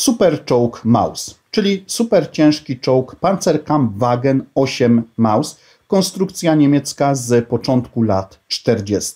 super czołg Maus, czyli super ciężki czołg Panzerkampfwagen 8 Maus, konstrukcja niemiecka z początku lat 40.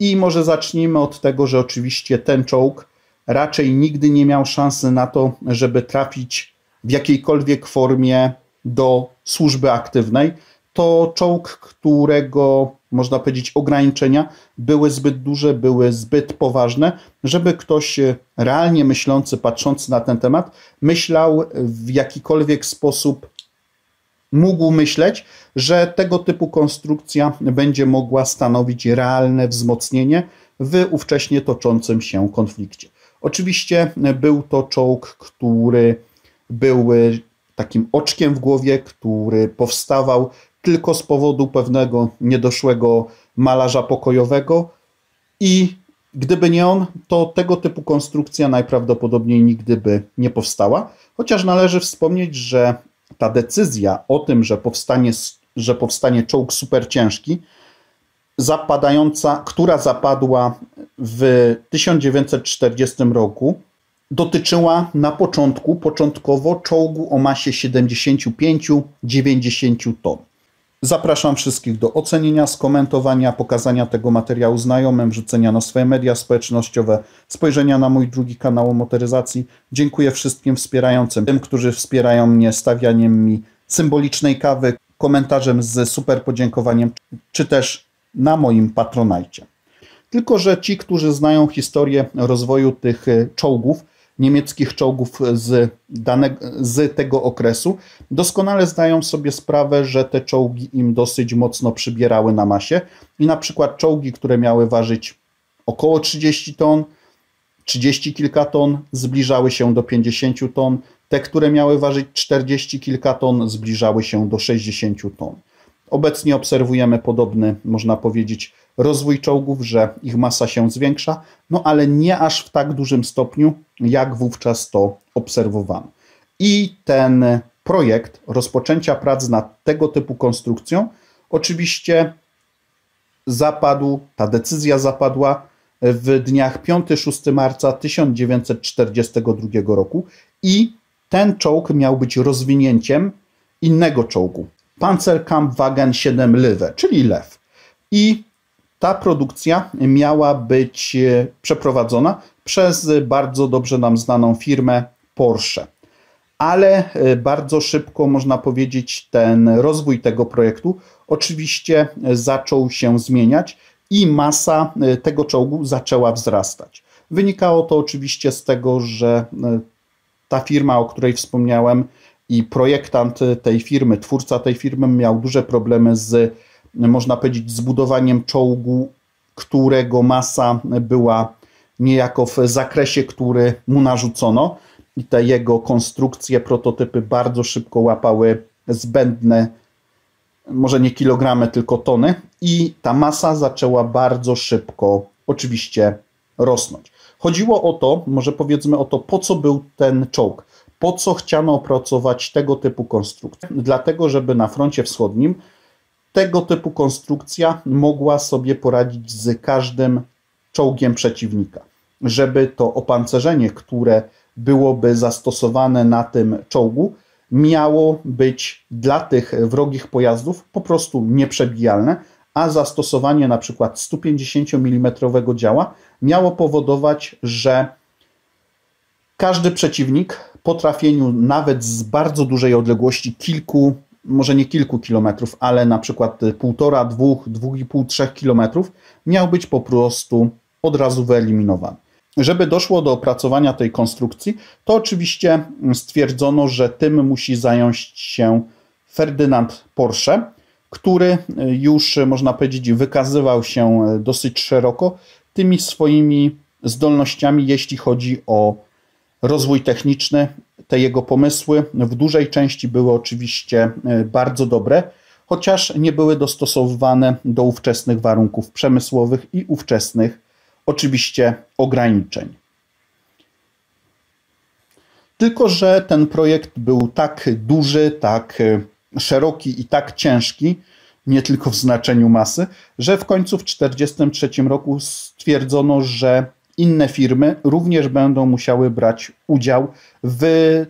I może zacznijmy od tego, że oczywiście ten czołg raczej nigdy nie miał szansy na to, żeby trafić w jakiejkolwiek formie do służby aktywnej. To czołg, którego można powiedzieć ograniczenia były zbyt duże, były zbyt poważne, żeby ktoś realnie myślący, patrzący na ten temat, myślał w jakikolwiek sposób mógł myśleć, że tego typu konstrukcja będzie mogła stanowić realne wzmocnienie w ówcześnie toczącym się konflikcie. Oczywiście był to czołg, który był takim oczkiem w głowie, który powstawał tylko z powodu pewnego niedoszłego malarza pokojowego i gdyby nie on, to tego typu konstrukcja najprawdopodobniej nigdy by nie powstała. Chociaż należy wspomnieć, że ta decyzja o tym, że powstanie, że powstanie czołg super ciężki, zapadająca, która zapadła w 1940 roku, dotyczyła na początku, początkowo czołgu o masie 75-90 ton. Zapraszam wszystkich do ocenienia, skomentowania, pokazania tego materiału znajomym, wrzucenia na swoje media społecznościowe, spojrzenia na mój drugi kanał o motoryzacji. Dziękuję wszystkim wspierającym, tym, którzy wspierają mnie stawianiem mi symbolicznej kawy, komentarzem z super podziękowaniem, czy też na moim patronajcie. Tylko, że ci, którzy znają historię rozwoju tych czołgów, niemieckich czołgów z, dane, z tego okresu, doskonale zdają sobie sprawę, że te czołgi im dosyć mocno przybierały na masie i na przykład czołgi, które miały ważyć około 30 ton, 30 kilka ton, zbliżały się do 50 ton, te, które miały ważyć 40 kilka ton, zbliżały się do 60 ton. Obecnie obserwujemy podobny, można powiedzieć, rozwój czołgów, że ich masa się zwiększa, no ale nie aż w tak dużym stopniu, jak wówczas to obserwowano. I ten projekt rozpoczęcia prac nad tego typu konstrukcją oczywiście zapadł, ta decyzja zapadła w dniach 5-6 marca 1942 roku i ten czołg miał być rozwinięciem innego czołgu, Panzerkampfwagen 7 Löwe, czyli Lew. I ta produkcja miała być e, przeprowadzona przez bardzo dobrze nam znaną firmę Porsche. Ale e, bardzo szybko, można powiedzieć, ten rozwój tego projektu oczywiście zaczął się zmieniać i masa e, tego czołgu zaczęła wzrastać. Wynikało to oczywiście z tego, że ta firma, o której wspomniałem, i projektant tej firmy, twórca tej firmy miał duże problemy z można powiedzieć, zbudowaniem czołgu, którego masa była niejako w zakresie, który mu narzucono. I te jego konstrukcje, prototypy bardzo szybko łapały zbędne, może nie kilogramy, tylko tony, i ta masa zaczęła bardzo szybko, oczywiście, rosnąć. Chodziło o to, może powiedzmy o to, po co był ten czołg, po co chciano opracować tego typu konstrukcję. Dlatego, żeby na froncie wschodnim tego typu konstrukcja mogła sobie poradzić z każdym czołgiem przeciwnika. Żeby to opancerzenie, które byłoby zastosowane na tym czołgu, miało być dla tych wrogich pojazdów po prostu nieprzebijalne, a zastosowanie na przykład 150 mm działa miało powodować, że każdy przeciwnik po trafieniu nawet z bardzo dużej odległości, kilku może nie kilku kilometrów, ale na przykład półtora, dwóch, dwóch i pół, trzech kilometrów, miał być po prostu od razu wyeliminowany. Żeby doszło do opracowania tej konstrukcji, to oczywiście stwierdzono, że tym musi zająć się Ferdynand Porsche, który już, można powiedzieć, wykazywał się dosyć szeroko tymi swoimi zdolnościami, jeśli chodzi o rozwój techniczny te jego pomysły w dużej części były oczywiście e, bardzo dobre, chociaż nie były dostosowywane do ówczesnych warunków przemysłowych i ówczesnych oczywiście ograniczeń. Tylko, że ten projekt był tak duży, tak e, szeroki i tak ciężki, nie tylko w znaczeniu masy, że w końcu w 1943 roku stwierdzono, że inne firmy również będą musiały brać udział w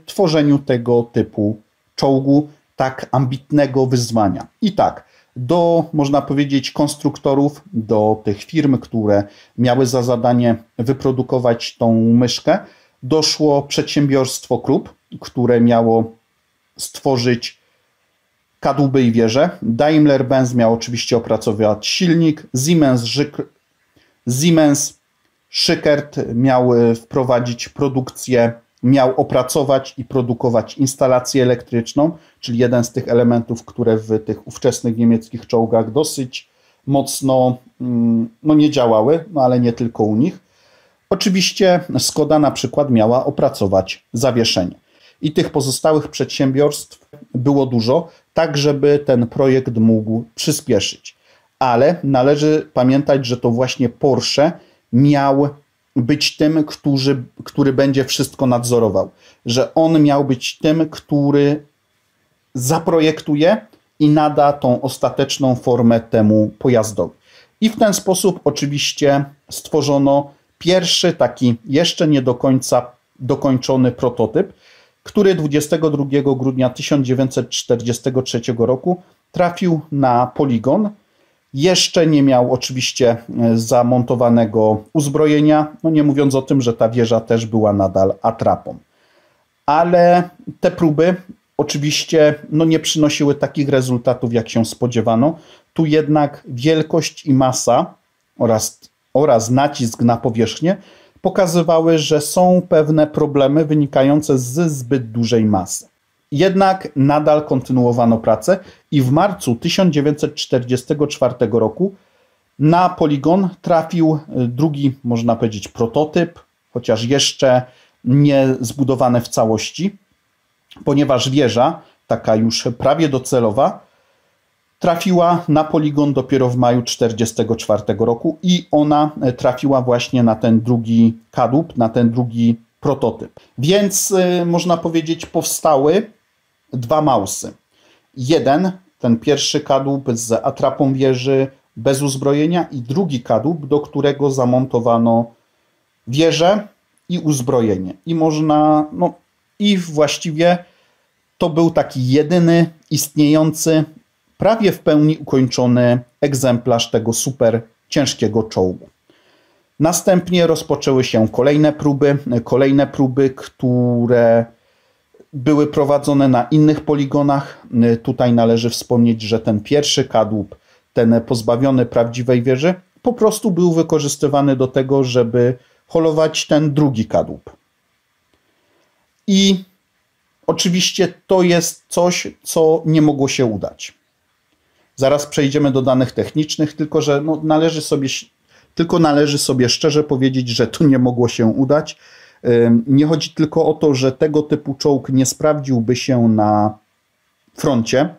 tworzeniu tego typu czołgu, tak ambitnego wyzwania. I tak, do, można powiedzieć, konstruktorów, do tych firm, które miały za zadanie wyprodukować tą myszkę, doszło przedsiębiorstwo Krupp, które miało stworzyć kadłuby i wieże. Daimler-Benz miał oczywiście opracować silnik, Siemens, Siemens Schickert miał wprowadzić produkcję, miał opracować i produkować instalację elektryczną, czyli jeden z tych elementów, które w tych ówczesnych niemieckich czołgach dosyć mocno mm, no nie działały, no ale nie tylko u nich. Oczywiście Skoda na przykład miała opracować zawieszenie. I tych pozostałych przedsiębiorstw było dużo, tak żeby ten projekt mógł przyspieszyć. Ale należy pamiętać, że to właśnie Porsche miał być tym, który, który będzie wszystko nadzorował. Że on miał być tym, który zaprojektuje i nada tą ostateczną formę temu pojazdowi. I w ten sposób oczywiście stworzono pierwszy taki jeszcze nie do końca dokończony prototyp, który 22 grudnia 1943 roku trafił na poligon. Jeszcze nie miał oczywiście e, zamontowanego uzbrojenia, no nie mówiąc o tym, że ta wieża też była nadal atrapą. Ale te próby oczywiście no nie przynosiły takich rezultatów, jak się spodziewano. Tu jednak wielkość i masa oraz, oraz nacisk na powierzchnię pokazywały, że są pewne problemy wynikające z zbyt dużej masy. Jednak nadal kontynuowano pracę i w marcu 1944 roku na poligon trafił drugi, można powiedzieć, prototyp, chociaż jeszcze nie zbudowany w całości, ponieważ wieża, taka już prawie docelowa, trafiła na poligon dopiero w maju 1944 roku i ona e, trafiła właśnie na ten drugi kadłub, na ten drugi prototyp. Więc y, można powiedzieć powstały dwa mausy. Jeden, ten pierwszy kadłub z atrapą wieży bez uzbrojenia i drugi kadłub, do którego zamontowano wieżę i uzbrojenie. I można, no i właściwie to był taki jedyny istniejący prawie w pełni ukończony egzemplarz tego super ciężkiego czołgu. Następnie rozpoczęły się kolejne próby, kolejne próby, które były prowadzone na innych poligonach. Tutaj należy wspomnieć, że ten pierwszy kadłub, ten pozbawiony prawdziwej wieży, po prostu był wykorzystywany do tego, żeby holować ten drugi kadłub. I oczywiście to jest coś, co nie mogło się udać. Zaraz przejdziemy do danych technicznych, tylko że no, należy sobie, tylko należy sobie szczerze powiedzieć, że to nie mogło się udać. Nie chodzi tylko o to, że tego typu czołg nie sprawdziłby się na froncie.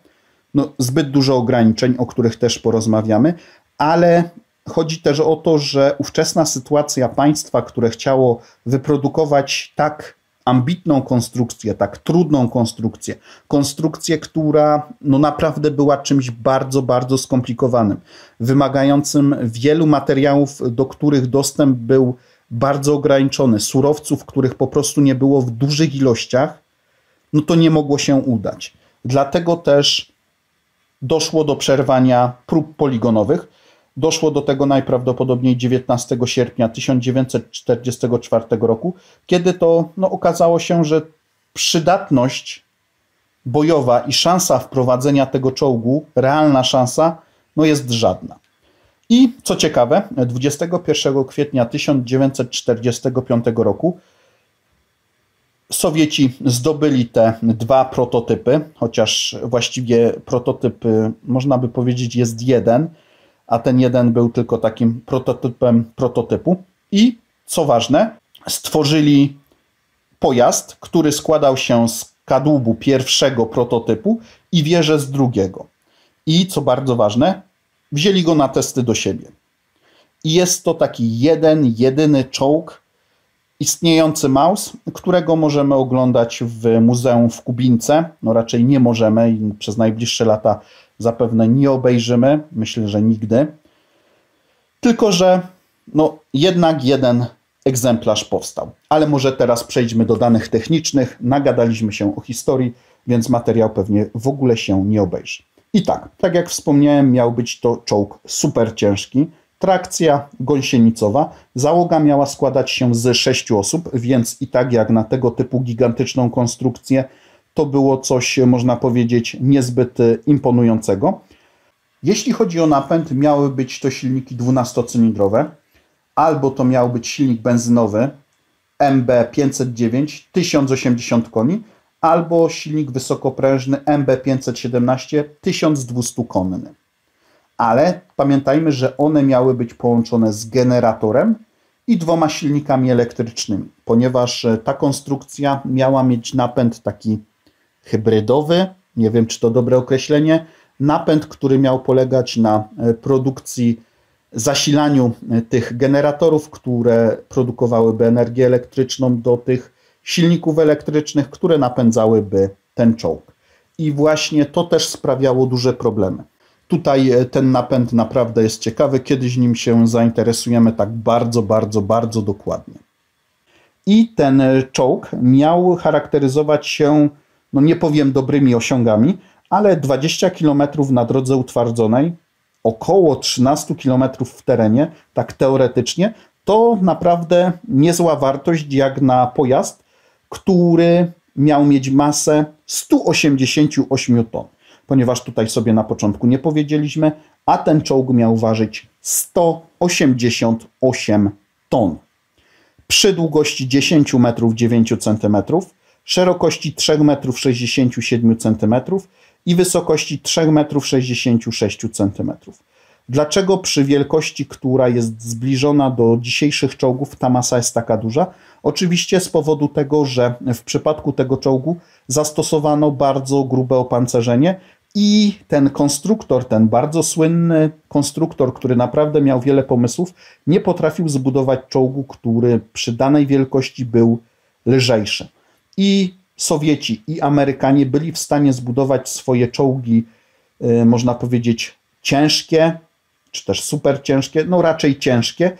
No, zbyt dużo ograniczeń, o których też porozmawiamy, ale chodzi też o to, że ówczesna sytuacja państwa, które chciało wyprodukować tak ambitną konstrukcję, tak trudną konstrukcję, konstrukcję, która no naprawdę była czymś bardzo, bardzo skomplikowanym, wymagającym wielu materiałów, do których dostęp był bardzo ograniczony, surowców, których po prostu nie było w dużych ilościach, no to nie mogło się udać. Dlatego też doszło do przerwania prób poligonowych Doszło do tego najprawdopodobniej 19 sierpnia 1944 roku, kiedy to no, okazało się, że przydatność bojowa i szansa wprowadzenia tego czołgu, realna szansa, no jest żadna. I co ciekawe, 21 kwietnia 1945 roku Sowieci zdobyli te dwa prototypy, chociaż właściwie prototyp, można by powiedzieć, jest jeden, a ten jeden był tylko takim prototypem prototypu. I co ważne, stworzyli pojazd, który składał się z kadłubu pierwszego prototypu i wieże z drugiego. I co bardzo ważne, wzięli go na testy do siebie. I jest to taki jeden, jedyny czołg, istniejący Maus, którego możemy oglądać w muzeum w Kubince. No raczej nie możemy i przez najbliższe lata zapewne nie obejrzymy, myślę, że nigdy. Tylko, że no, jednak jeden egzemplarz powstał. Ale może teraz przejdźmy do danych technicznych. Nagadaliśmy się o historii, więc materiał pewnie w ogóle się nie obejrzy. I tak, tak jak wspomniałem, miał być to czołg super ciężki. Trakcja gąsienicowa. Załoga miała składać się z sześciu osób, więc i tak jak na tego typu gigantyczną konstrukcję, to było coś, można powiedzieć, niezbyt imponującego. Jeśli chodzi o napęd, miały być to silniki 12-cylindrowe, albo to miał być silnik benzynowy MB509 1080 koni, albo silnik wysokoprężny MB517 1200 konny. Ale pamiętajmy, że one miały być połączone z generatorem i dwoma silnikami elektrycznymi, ponieważ e, ta konstrukcja miała mieć napęd taki hybrydowy, nie wiem czy to dobre określenie, napęd, który miał polegać na e, produkcji, zasilaniu e, tych generatorów, które produkowałyby energię elektryczną do tych silników elektrycznych, które napędzałyby ten czołg. I właśnie to też sprawiało duże problemy. Tutaj e, ten napęd naprawdę jest ciekawy, kiedyś nim się zainteresujemy tak bardzo, bardzo, bardzo dokładnie. I ten czołg miał charakteryzować się, no nie powiem dobrymi osiągami, ale 20 km na drodze utwardzonej, około 13 km w terenie, tak teoretycznie, to naprawdę niezła wartość jak na pojazd, który miał mieć masę 188 ton. Ponieważ tutaj sobie na początku nie powiedzieliśmy, a ten czołg miał ważyć 188 ton. Przy długości 10 metrów 9 cm, szerokości 3 metrów 67 cm i wysokości 3,66 m. Dlaczego przy wielkości, która jest zbliżona do dzisiejszych czołgów, ta masa jest taka duża? Oczywiście z powodu tego, że w przypadku tego czołgu zastosowano bardzo grube opancerzenie i ten konstruktor, ten bardzo słynny konstruktor, który naprawdę miał wiele pomysłów, nie potrafił zbudować czołgu, który przy danej wielkości był lżejszy. I Sowieci i Amerykanie byli w stanie zbudować swoje czołgi, y, można powiedzieć, ciężkie, czy też super ciężkie, no raczej ciężkie,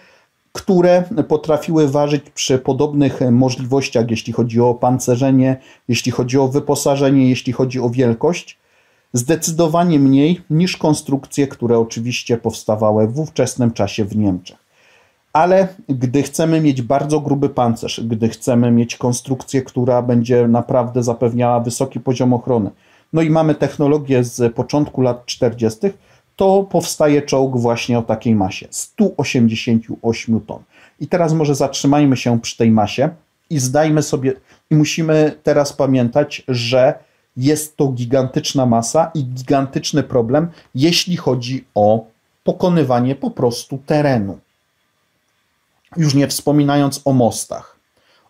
które potrafiły ważyć przy podobnych możliwościach, jeśli chodzi o pancerzenie, jeśli chodzi o wyposażenie, jeśli chodzi o wielkość, zdecydowanie mniej niż konstrukcje, które oczywiście powstawały w ówczesnym czasie w Niemczech ale gdy chcemy mieć bardzo gruby pancerz, gdy chcemy mieć konstrukcję, która będzie naprawdę zapewniała wysoki poziom ochrony, no i mamy technologię z początku lat 40., to powstaje czołg właśnie o takiej masie 188 ton. I teraz może zatrzymajmy się przy tej masie i zdajmy sobie, i musimy teraz pamiętać, że jest to gigantyczna masa i gigantyczny problem, jeśli chodzi o pokonywanie po prostu terenu. Już nie wspominając o mostach.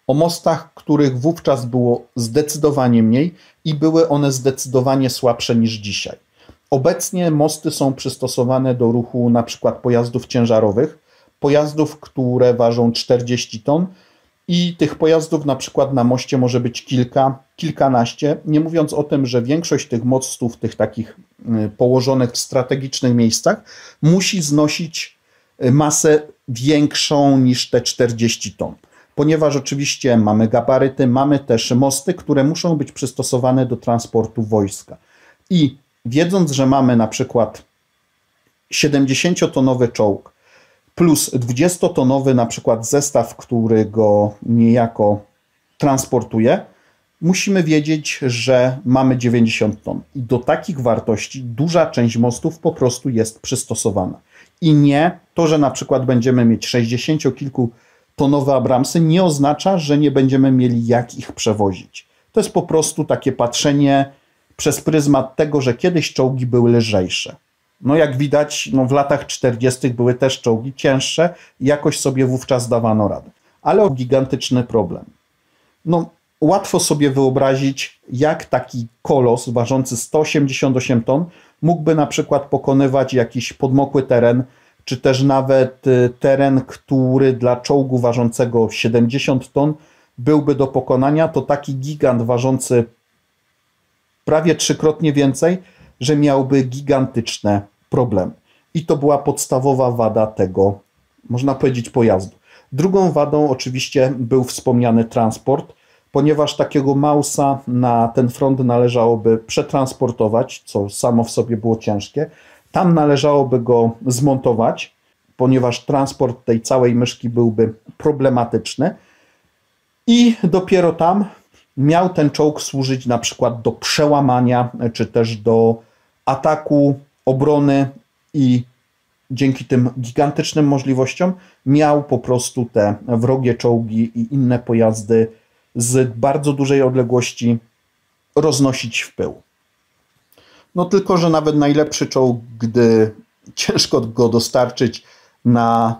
O mostach, których wówczas było zdecydowanie mniej i były one zdecydowanie słabsze niż dzisiaj. Obecnie mosty są przystosowane do ruchu na przykład pojazdów ciężarowych, pojazdów, które ważą 40 ton i tych pojazdów na przykład na moście może być kilka, kilkanaście, nie mówiąc o tym, że większość tych mostów, tych takich y, położonych w strategicznych miejscach, musi znosić masę większą niż te 40 ton. Ponieważ oczywiście mamy gabaryty, mamy też mosty, które muszą być przystosowane do transportu wojska. I wiedząc, że mamy na przykład 70-tonowy czołg plus 20-tonowy na przykład zestaw, który go niejako transportuje, musimy wiedzieć, że mamy 90 ton. I do takich wartości duża część mostów po prostu jest przystosowana i nie to, że na przykład będziemy mieć 60 kilku tonowe Abramsy, nie oznacza, że nie będziemy mieli jak ich przewozić. To jest po prostu takie patrzenie przez pryzmat tego, że kiedyś czołgi były lżejsze. No jak widać, no w latach 40. były też czołgi cięższe i jakoś sobie wówczas dawano radę. Ale gigantyczny problem. No łatwo sobie wyobrazić, jak taki kolos ważący 188 ton mógłby na przykład pokonywać jakiś podmokły teren, czy też nawet y, teren, który dla czołgu ważącego 70 ton byłby do pokonania, to taki gigant ważący prawie trzykrotnie więcej, że miałby gigantyczne problemy. I to była podstawowa wada tego, można powiedzieć, pojazdu. Drugą wadą oczywiście był wspomniany transport, ponieważ takiego Mausa na ten front należałoby przetransportować, co samo w sobie było ciężkie. Tam należałoby go zmontować, ponieważ transport tej całej myszki byłby problematyczny. I dopiero tam miał ten czołg służyć na przykład do przełamania, czy też do ataku, obrony i dzięki tym gigantycznym możliwościom miał po prostu te wrogie czołgi i inne pojazdy z bardzo dużej odległości roznosić w pył. No tylko, że nawet najlepszy czołg, gdy ciężko go dostarczyć na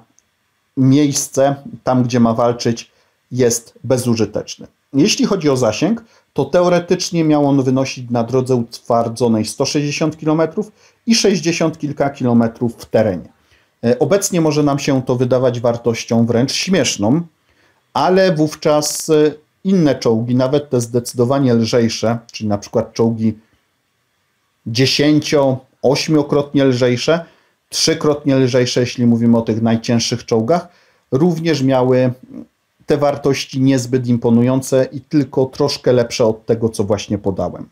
miejsce, tam gdzie ma walczyć, jest bezużyteczny. Jeśli chodzi o zasięg, to teoretycznie miał on wynosić na drodze utwardzonej 160 km i 60 kilka kilometrów w terenie. E, obecnie może nam się to wydawać wartością wręcz śmieszną, ale wówczas e, inne czołgi, nawet te zdecydowanie lżejsze, czyli na przykład czołgi 10, 8-krotnie lżejsze, trzykrotnie lżejsze, jeśli mówimy o tych najcięższych czołgach, również miały te wartości niezbyt imponujące i tylko troszkę lepsze od tego, co właśnie podałem.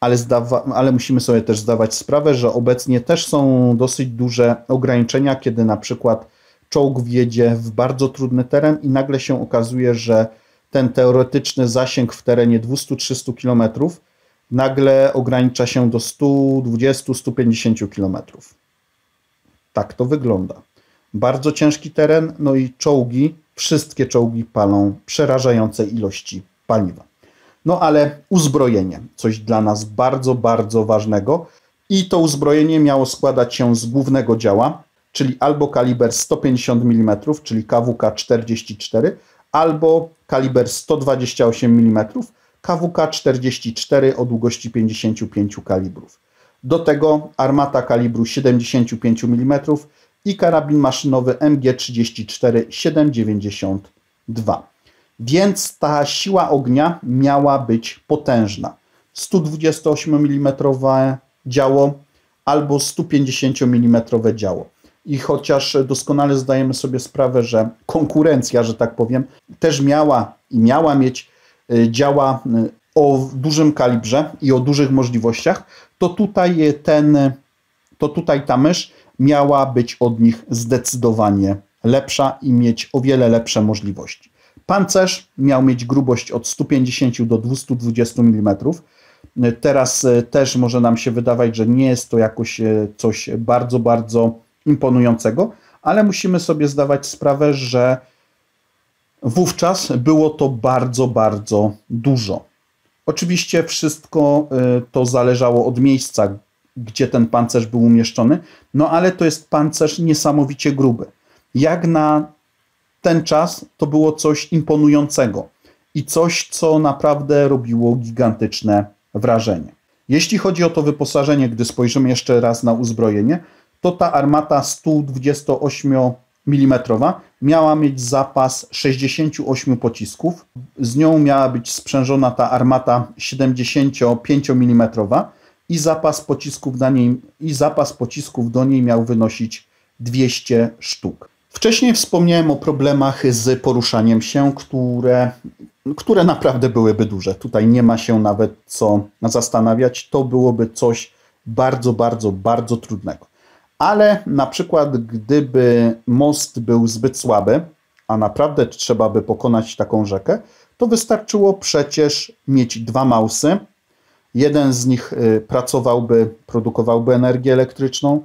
Ale, zdawa, ale musimy sobie też zdawać sprawę, że obecnie też są dosyć duże ograniczenia, kiedy na przykład czołg wjedzie w bardzo trudny teren i nagle się okazuje, że ten teoretyczny zasięg w terenie 200-300 km nagle ogranicza się do 120-150 km. Tak to wygląda. Bardzo ciężki teren, no i czołgi wszystkie czołgi palą przerażające ilości paliwa. No ale uzbrojenie, coś dla nas bardzo, bardzo ważnego. I to uzbrojenie miało składać się z głównego działa, czyli albo kaliber 150 mm, czyli KWK 44, albo kaliber 128 mm, KWK 44 o długości 55 kalibrów. Do tego armata kalibru 75 mm i karabin maszynowy MG34 792. Więc ta siła ognia miała być potężna. 128 mm działo albo 150 mm działo. I chociaż doskonale zdajemy sobie sprawę, że konkurencja, że tak powiem, też miała i miała mieć y, działa y, o dużym kalibrze i o dużych możliwościach, to tutaj ten, to tutaj ta mysz miała być od nich zdecydowanie lepsza i mieć o wiele lepsze możliwości. Pancerz miał mieć grubość od 150 do 220 mm. Teraz e, też może nam się wydawać, że nie jest to jakoś e, coś bardzo, bardzo imponującego, ale musimy sobie zdawać sprawę, że wówczas było to bardzo, bardzo dużo. Oczywiście wszystko e, to zależało od miejsca, gdzie ten pancerz był umieszczony, no ale to jest pancerz niesamowicie gruby. Jak na ten czas to było coś imponującego i coś, co naprawdę robiło gigantyczne wrażenie. Jeśli chodzi o to wyposażenie, gdy spojrzymy jeszcze raz na uzbrojenie, to ta armata 128 mm miała mieć zapas 68 pocisków. Z nią miała być sprzężona ta armata 75 mm i zapas pocisków, do niej, i zapas pocisków do niej miał wynosić 200 sztuk. Wcześniej wspomniałem o problemach z poruszaniem się, które, które naprawdę byłyby duże. Tutaj nie ma się nawet co zastanawiać. To byłoby coś bardzo, bardzo, bardzo trudnego. Ale na przykład, gdyby most był zbyt słaby, a naprawdę trzeba by pokonać taką rzekę, to wystarczyło przecież mieć dwa mausy, Jeden z nich y, pracowałby, produkowałby energię elektryczną,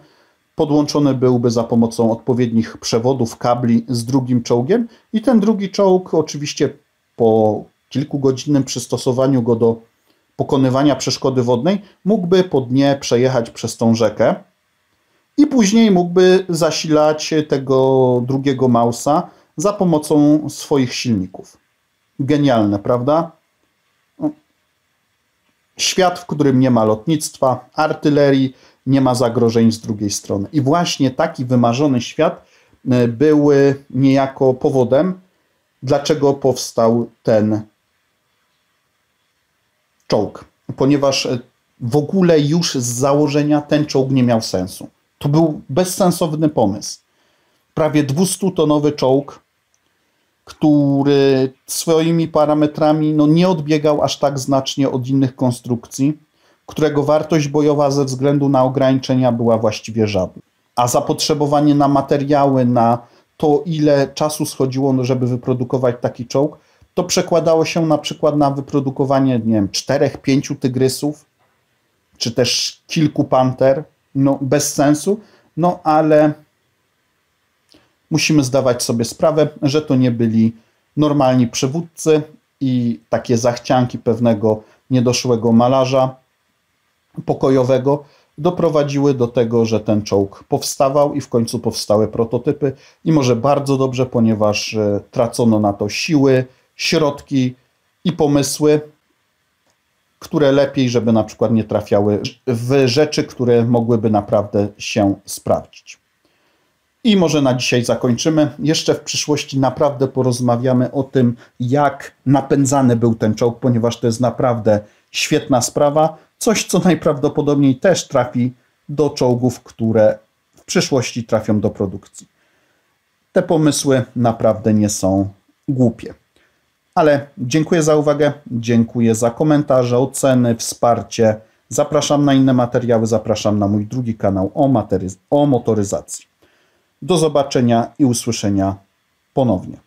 podłączony byłby za pomocą odpowiednich przewodów, kabli z drugim czołgiem i ten drugi czołg oczywiście po kilkugodzinnym przystosowaniu go do pokonywania przeszkody wodnej mógłby po dnie przejechać przez tą rzekę i później mógłby zasilać tego drugiego Mausa za pomocą swoich silników. Genialne, prawda? Świat, w którym nie ma lotnictwa, artylerii, nie ma zagrożeń z drugiej strony. I właśnie taki wymarzony świat e, był niejako powodem, dlaczego powstał ten czołg. Ponieważ e, w ogóle już z założenia ten czołg nie miał sensu. To był bezsensowny pomysł. Prawie 200-tonowy czołg który swoimi parametrami no, nie odbiegał aż tak znacznie od innych konstrukcji, którego wartość bojowa ze względu na ograniczenia była właściwie żadna. A zapotrzebowanie na materiały, na to, ile czasu schodziło, żeby wyprodukować taki czołg, to przekładało się na przykład na wyprodukowanie, nie wiem, czterech, pięciu tygrysów, czy też kilku panter, no bez sensu, no ale musimy zdawać sobie sprawę, że to nie byli normalni przywódcy i takie zachcianki pewnego niedoszłego malarza pokojowego doprowadziły do tego, że ten czołg powstawał i w końcu powstały prototypy i może bardzo dobrze, ponieważ e, tracono na to siły, środki i pomysły, które lepiej, żeby na przykład nie trafiały w rzeczy, które mogłyby naprawdę się sprawdzić. I może na dzisiaj zakończymy. Jeszcze w przyszłości naprawdę porozmawiamy o tym, jak napędzany był ten czołg, ponieważ to jest naprawdę świetna sprawa. Coś, co najprawdopodobniej też trafi do czołgów, które w przyszłości trafią do produkcji. Te pomysły naprawdę nie są głupie. Ale dziękuję za uwagę, dziękuję za komentarze, oceny, wsparcie. Zapraszam na inne materiały, zapraszam na mój drugi kanał o, o motoryzacji. Do zobaczenia i usłyszenia ponownie.